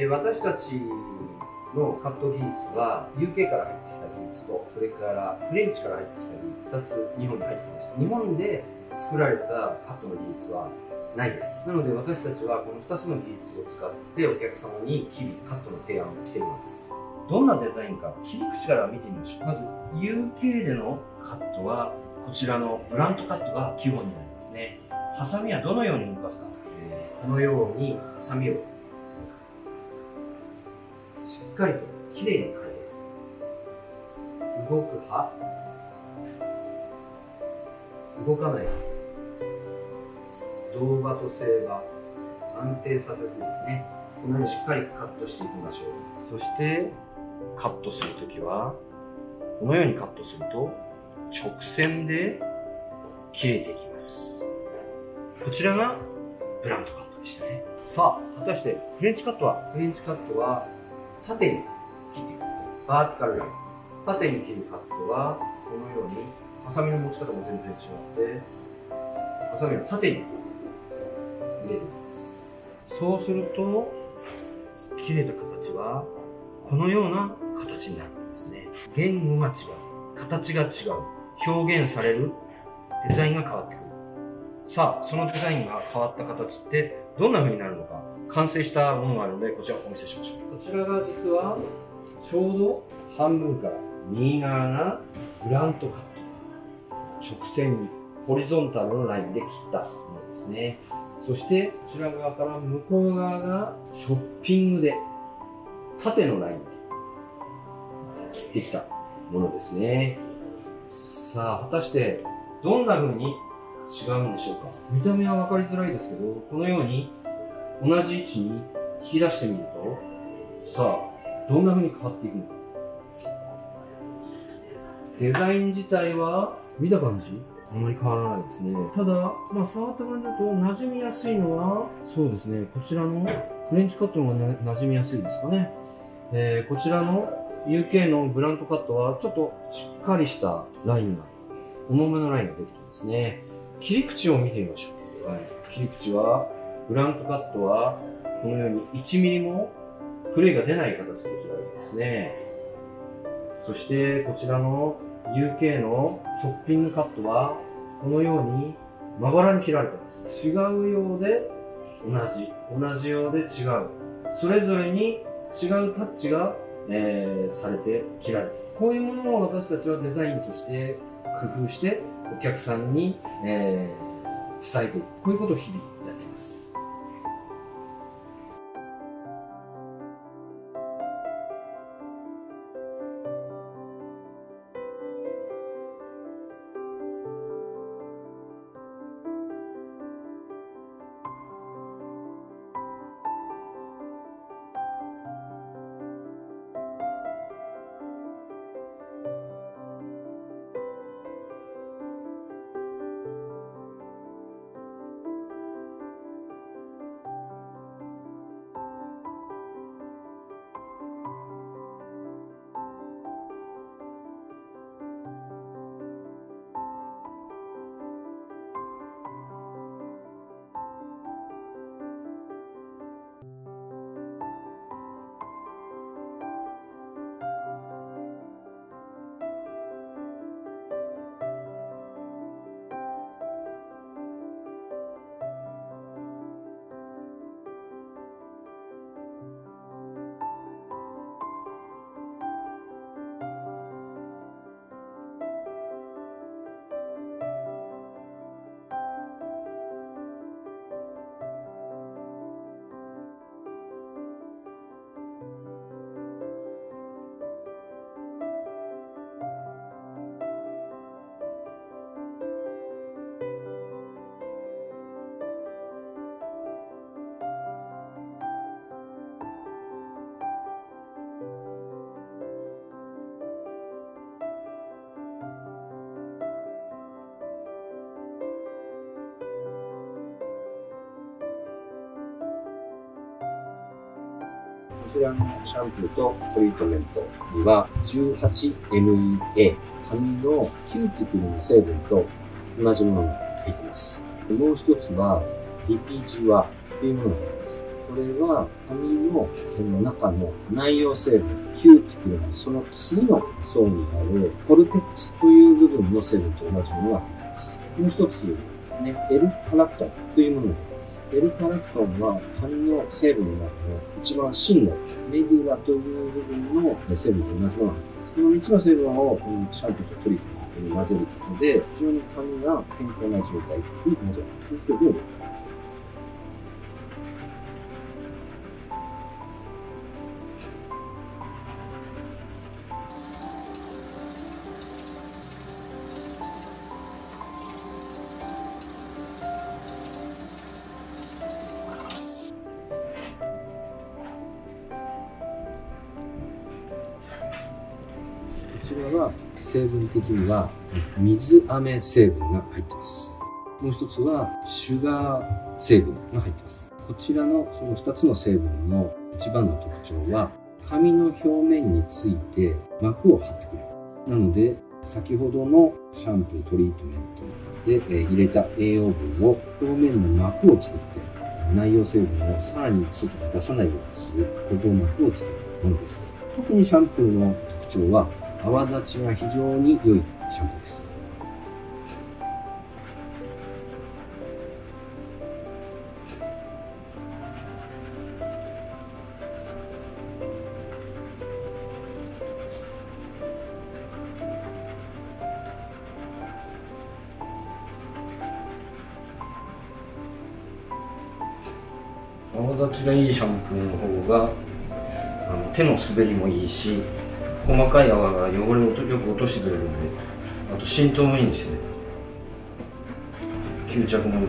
え私たちのカット技術は UK から入ってきた技術とそれからフレンチから入ってきた技術2つ日本に入ってきました。日本で作られたカットの技術はないです。なので私たちはこの2つの技術を使ってお客様に日々カットの提案をしています。どんなデザインか切り口から見てみましょう。まず UK でのカットはこちらのブラントカットが基本になりますね。ハサミはどのように動かすか、え、このようにハサミをかりときれいに感じです動く歯。動かない歯。動画と正場安定させてですね。このようにしっかりカットしていきましょう。そしてカットするときはこのようにカットすると直線で切れていきます。こちらがブラントカットでしたね。さあ果たしてフレンチカットは？フレンチカットは縦に切っていきますバーティカルライン縦に切るカットはこのようにハサミの持ち方も全然違ってハサミを縦に入れていきます。そうすると切れた形はこのような形になるんですね。言語が違う。形が違う。表現される。デザインが変わってくる。さあそのデザインが変わった形ってどんな風になるのか。完成したものがあるのでこちらお見せしましょう。こちらが実はちょうど半分から右側がグラントカット。直線にホリゾンタルのラインで切ったものですね。そしてこちら側から向こう側がショッピングで縦のラインで切ってきたものですね。さあ、果たしてどんな風に違うんでしょうか？見た目は分かりづらいですけど、このように同じ位置に引き出してみると、さあ、どんな風に変わっていくのか。デザイン自体は見た感じ？あまり変わらないですね。ただ、まあ、触った感じだと馴染みやすいのは、そうですね、こちらのフレンチカットの方が馴染みやすいですかね。えー、こちらの UK のブラントカットはちょっとしっかりしたラインが、重めのラインが出てきますね。切り口を見てみましょう。はい、切り口は、ブラントカットは、このように1ミリもプレイが出ない形で切られてますね。そして、こちらの UK のショッピングカットは、このようにまばらに切られてます。違うようで同じ。同じようで違う。それぞれに違うタッチが、えー、されて切られてる。こういうものを私たちはデザインとして工夫してお客さんに、えー、伝えていく。こういうことを日々こちらのシャンプーとトリートメントには 18MEA 髪のキューティクルの成分と同じものが入っています。もう一つはリピジュアというものがあります。これは髪の中の内容成分、キューティクルのその次の層にあるコルテックスという部分の成分と同じものが入っています。もう一つですね、エルカラクトというものがベル。カラクトンは髪の成分の中の一番芯のメデュラという部分の成分と同じものなんです。その3つの成分をシャンプーとトリックに混ぜることで、非常に髪が健康な状態に戻るということになります。ちらは成分的には水飴成分が入ってます。もう一つはシュガー成分が入ってます。こちらのその2つの成分の一番の特徴は髪の表面について膜を張ってくれる。なので先ほどのシャンプートリートメントで入れた栄養分を表面の膜を作って内容成分をさらに外に出さないようにする保護膜を作るものです。特にシャンプーの特徴は泡立ちが非常に良いシャンプーです。泡立ちがいいシャンプーの方があの手の滑りもいいし細かい泡が汚れをよく落としてくれるんであと浸透もいいんですね。吸着も。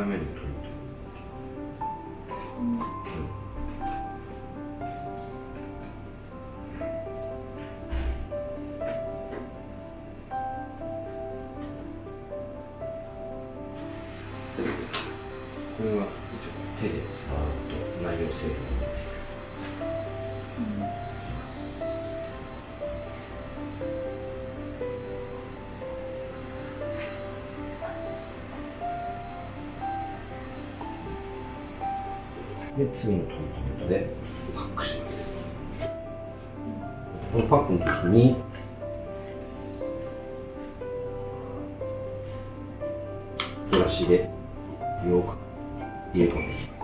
よくなるし対面で撮ると、これは手でさーっと内容整理で、次のトリートメントでパックします。このパックの時に、ブラシでよく入れ込んでいきます。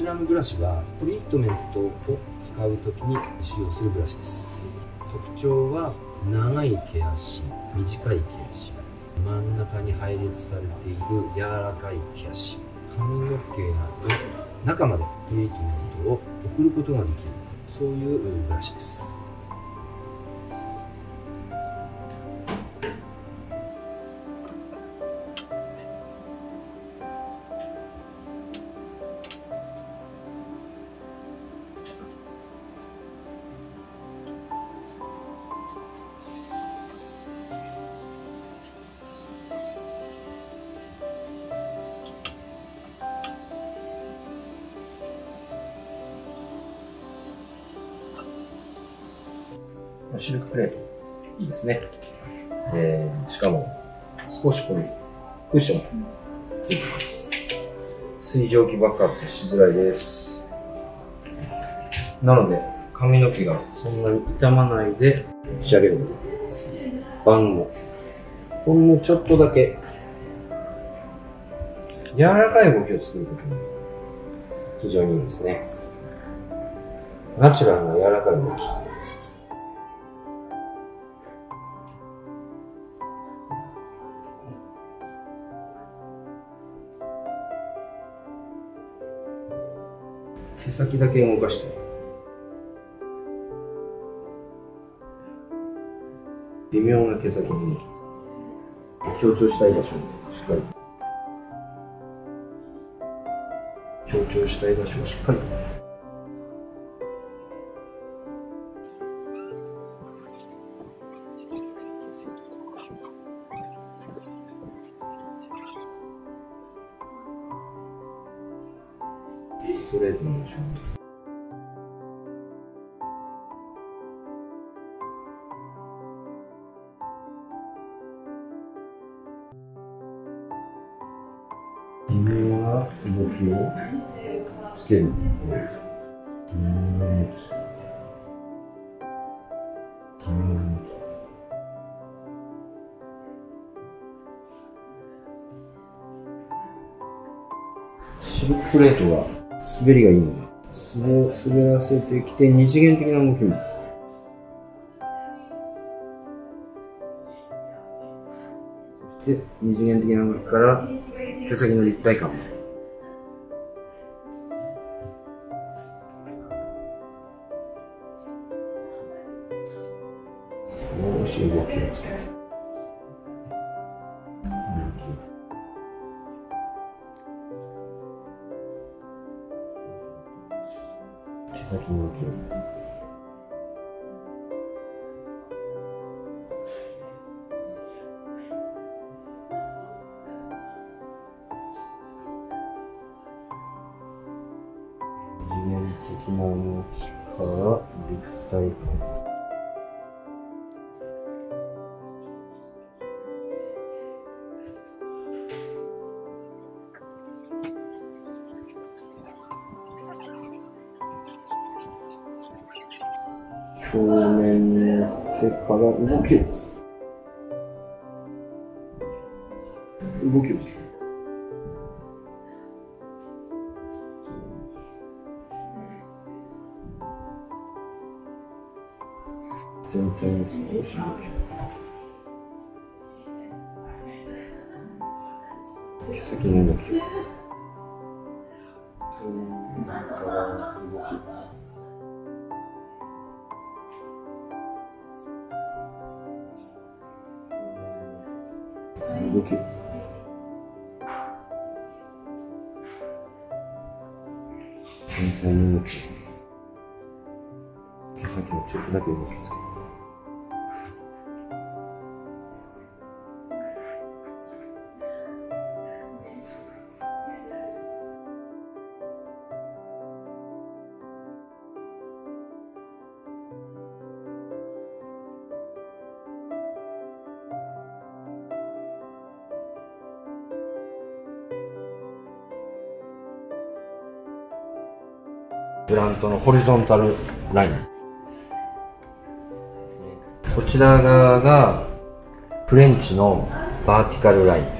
こちらのブラシはトリートメントを使う時に使用するブラシです特徴は長い毛足短い毛足真ん中に配列されている柔らかい毛足髪の毛など中までトリートメントを送ることができるそういうブラシですシルクプレート、いいですね。えー、しかも、少しこれ、クッションついてます。水蒸気爆発しづらいです。なので、髪の毛がそんなに傷まないで仕上げるの番号。ほんのちょっとだけ、柔らかい動きを作るときに非常にいいですね。ナチュラルな柔らかい動き。先だけ動かして。微妙な毛先に強調したい場所にしっかり。強調したい場所をしっかり。微妙な動きをつける。シルクプレートは滑りがいいので、滑らせてきて二次元的な動きも。そして二次元的な動きから手先の立体感も。少し動きをつける。先の動きを。表面の毛から動きを。動きを全体に少し動き。毛先の動き動き全体に動き毛先をちょっとだけ動きつけるブラントのホリゾンタルライン。こちら側がフレンチのバーティカルライン。